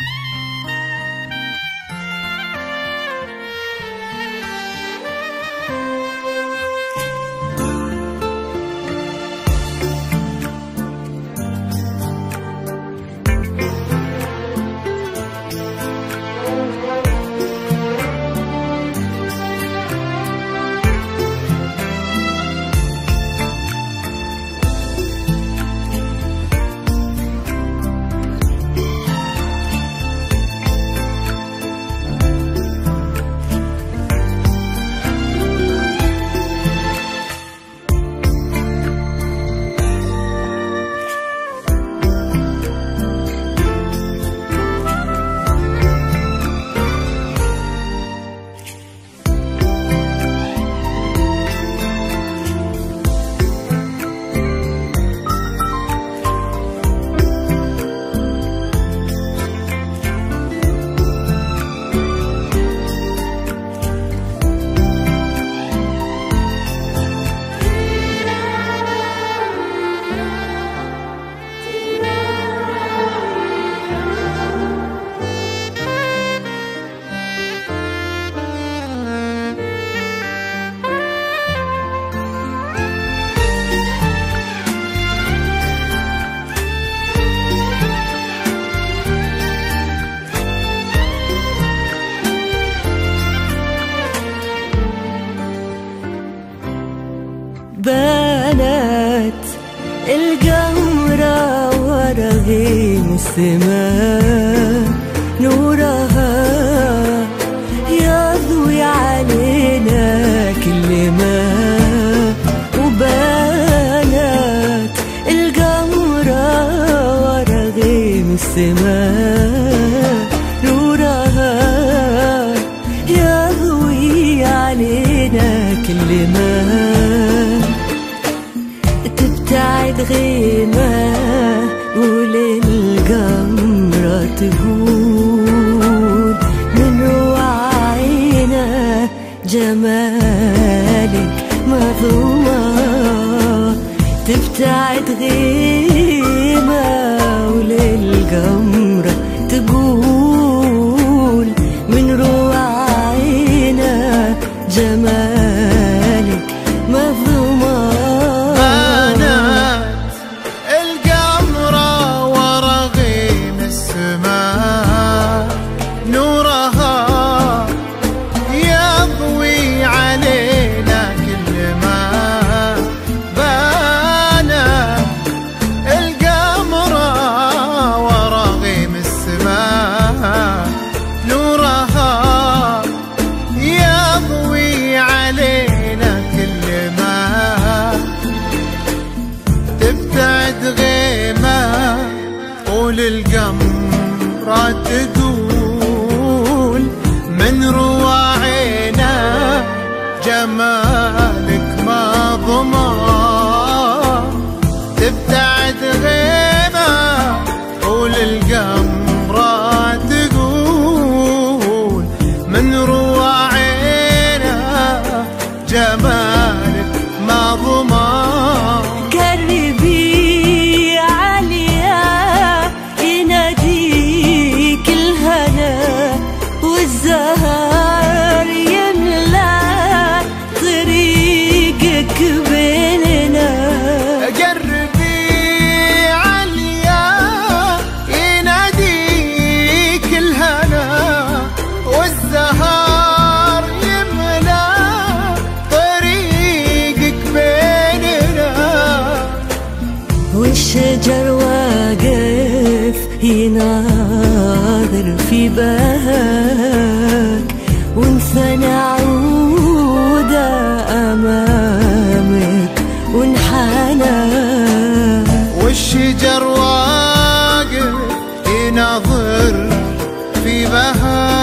Bye. القمرة ورغيم السماء. تبتعد غيمة وللقمرة تقول من روعينا جمالك مظلومة تبتعد غيمة وللقمرة تقول. من روعينا جمالك غيمة وللقمرة تقول من رواعينا جمالك يناظر في بهاك وانثنى عودة أمامك وانحنى. والشجر واقف يناظر في بهاك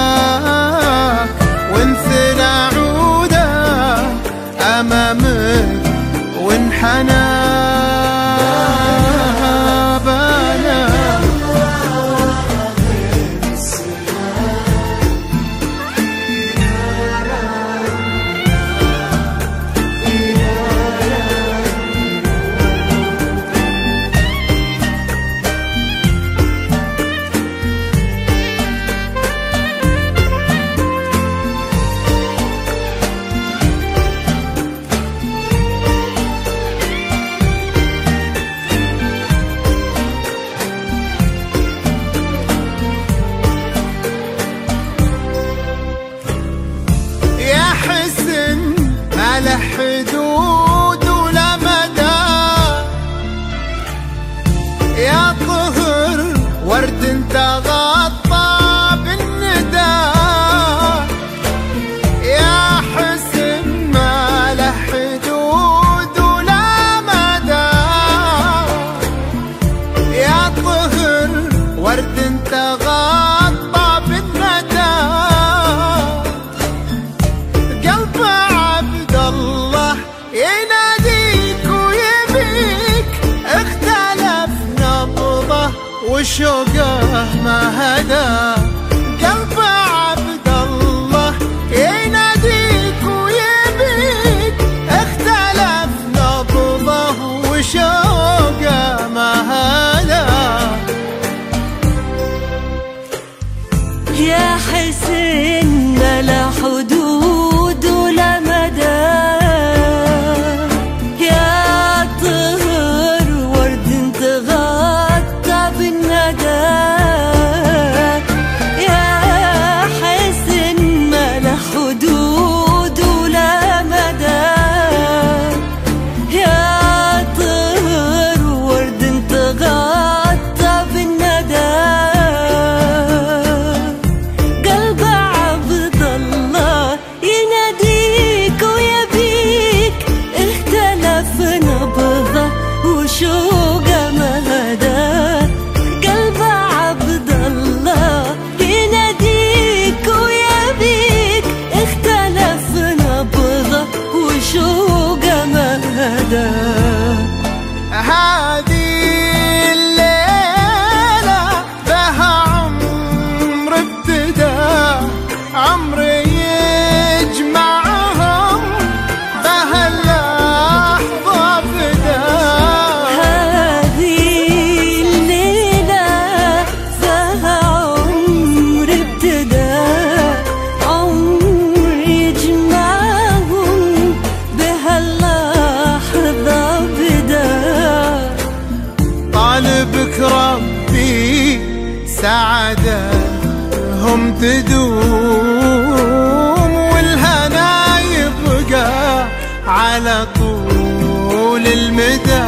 على حدود يناديك ويبيك اختلف نبضه وشوقه ما هداه. السعادة هم تدوم والهنا يبقى على طول المدى.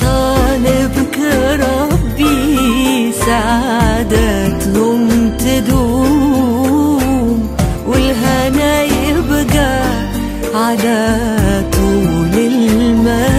طالبك ربي سعادتهم تدوم والهنا يبقى على طول المدى.